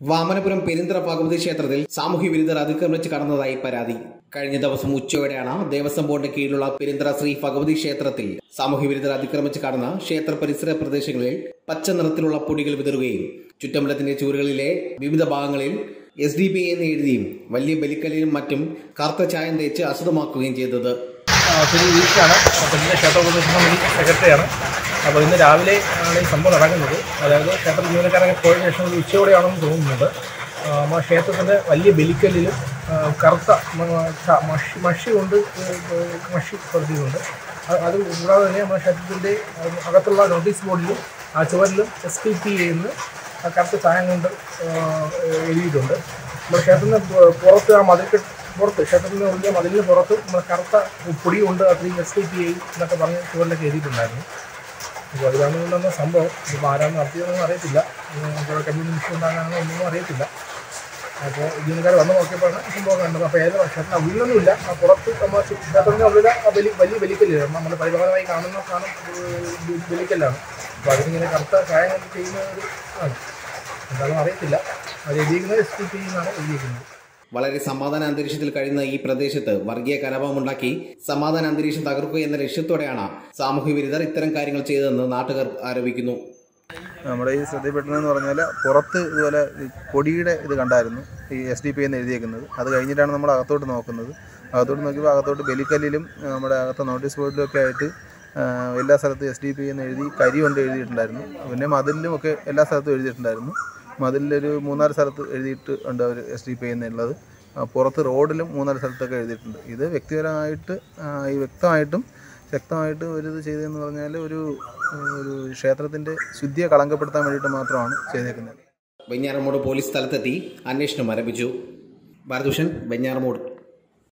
വാമനപുരം പെരിന്തറ ഭഗവതി ക്ഷേത്രത്തിൽ സാമൂഹ്യ വിരുദ്ധർ അതിക്രമിച്ച് കടന്നതായി പരാതി. കഴിഞ്ഞ ദിവസം ഉച്ചയോടെയാണ് ദേവസ്വം ബോർഡിന് കീഴിലുള്ള പെരിന്തറ ശ്രീ ഭഗവതി ക്ഷേത്രത്തിൽ സാമൂഹ്യ വിരുദ്ധർ അതിക്രമിച്ച് കടന്ന ക്ഷേത്ര പരിസര പ്രദേശങ്ങളിൽ പച്ച നിറത്തിലുള്ള പൊടികൾ വിതറുകയും ചുറ്റമ്പലത്തിന്റെ ചൂരുകളിലെ വിവിധ ഭാഗങ്ങളിൽ എസ് ഡി പി എന്ന് എഴുതിയും വലിയ ബലിക്കലിലും മറ്റും കറുത്ത ചായം തേച്ച് അസുഖമാക്കുകയും ചെയ്തത്. ക്ഷേത്ര അപ്പോൾ ഇന്ന് രാവിലെ ആണ് ഈ സംഭവം നടക്കുന്നത്. അതായത് ക്ഷേത്ര ജീവനക്കാരൊക്കെ പോയതിനു ശേഷം ഒരു ഉച്ചയോടെയാണെന്ന് തോന്നുന്നുണ്ട്. നമ്മുടെ ക്ഷേത്രത്തിന്റെ വലിയ ബലിക്കല്ലിലും ആ, കറുത്ത മഷി മഷി കൊണ്ട് മഷി പടുത്തിയിട്ടുണ്ട് അത് കൂടാതെ തന്നെ നമ്മുടെ ക്ഷേത്രത്തിന്റെ അകത്തുള്ള നോട്ടീസ് ബോർഡിലും ആ ചുവരിലും എസ് പി പി എന്ന് കറുത്ത ചായം കൊണ്ട് എഴുതിയിട്ടുണ്ട്. നമ്മുടെ ക്ഷേത്രത്തിന് പുറത്ത് ആ മതിൽ പുറത്ത് ക്ഷേത്രത്തിന് ഉള്ളിൽ മതിലിന് പുറത്ത് നമ്മുടെ കറുത്ത പൊടി കൊണ്ട് അത് എസ് പി പി എന്നൊക്കെ പറഞ്ഞ് ചുവരിലൊക്കെ എഴുതിയിട്ടുണ്ടായിരുന്നു. അപ്പോൾ അതിലാണ് കൊണ്ടുവന്ന സംഭവം. ഇപ്പോൾ ആരാണ് നടത്തിയതെന്നൊന്നും അറിയത്തില്ല. ഇപ്പോൾ കമ്മ്യൂണിസ്റ്റ് ഉണ്ടാകാനോ ഒന്നും അറിയത്തില്ല. അപ്പോൾ ജീവനക്കാർ വന്ന് നോക്കിയപ്പോഴാണ് സംഭവം കണ്ടത്. അപ്പോൾ ഏത് ക്ഷേത്രത്തിന് അവിടെയൊന്നുമില്ല ആ പുറത്ത് നമ്മൾ ക്ഷേത്രത്തിന്റെ ഉള്ളിൽ വലിയ വലിയ വലിക്കല്ലേ നമ്മൾ പരിപാലനമായി കാണുന്ന സാധനം വലിക്കല്ലാണ്. അപ്പോൾ അതിനിങ്ങനെ കറുത്ത ചായം ചെയ്യുന്ന ഒരു ആണ് എന്താണെന്ന് അറിയത്തില്ല. അത് എഴുതിയിരിക്കുന്നത് എസ് ടി പി എന്നാണ് എഴുതിയിരിക്കുന്നത്. വളരെ സമാധാന അന്തരീക്ഷത്തിൽ കഴിയുന്ന ഈ പ്രദേശത്ത് വർഗീയ കലാപമുണ്ടാക്കി സമാധാന അന്തരീക്ഷം തകർക്കുക എന്ന ലക്ഷ്യത്തോടെയാണ് സാമൂഹ്യ വിരുദ്ധർ ഇത്തരം കാര്യങ്ങൾ ചെയ്തതെന്ന് നാട്ടുകാർ ആരോപിക്കുന്നു. നമ്മുടെ ഈ ശ്രദ്ധയിൽപ്പെട്ടതെന്ന് പറഞ്ഞാൽ പുറത്ത് ഇതുപോലെ കൊടിയുടെ ഇത് കണ്ടായിരുന്നു ഈ എസ് ഡി പി എന്ന് എഴുതിയേക്കുന്നത്. അത് കഴിഞ്ഞിട്ടാണ് നമ്മൾ അകത്തോട്ട് നോക്കുന്നത്. അകത്തോട്ട് നോക്കിയപ്പോൾ അകത്തോട്ട് ബലിക്കല്ലിലും നമ്മുടെ അകത്തെ നോട്ടീസ് ബോർഡിലും ഒക്കെ ആയിട്ട് എല്ലാ സ്ഥലത്തും എസ് ഡി പി എന്ന് എഴുതി കരി കൊണ്ട് എഴുതിയിട്ടുണ്ടായിരുന്നു. പിന്നെ മതിലിലും ഒക്കെ എല്ലാ സ്ഥലത്തും എഴുതിയിട്ടുണ്ടായിരുന്നു. മതിലൊരു മൂന്നാൽ സ്ഥലത്ത് എഴുതിയിട്ട് ഉണ്ട് അവർ എസ് ഡി പി എന്നുള്ളത്. പുറത്ത് റോഡിലും മൂന്നാൽ സ്ഥലത്തൊക്കെ എഴുതിയിട്ടുണ്ട്. ഇത് വ്യക്തിപരമായിട്ട് ഈ വ്യക്തമായിട്ടും ശക്തമായിട്ട് ഒരു ഇത് ചെയ്തതെന്ന് പറഞ്ഞാൽ ഒരു ഒരു ക്ഷേത്രത്തിന്റെ ശുദ്ധിയെ കളങ്കപ്പെടുത്താൻ വേണ്ടിയിട്ട് മാത്രമാണ് ചെയ്തേക്കുന്നത്. വെഞ്ഞാറമൂട് പോലീസ് സ്ഥലത്തെത്തി. അന്വേഷണം ആരംഭിച്ചു. ഭാരതഭൂഷൺ വെഞ്ഞാറമൂട്.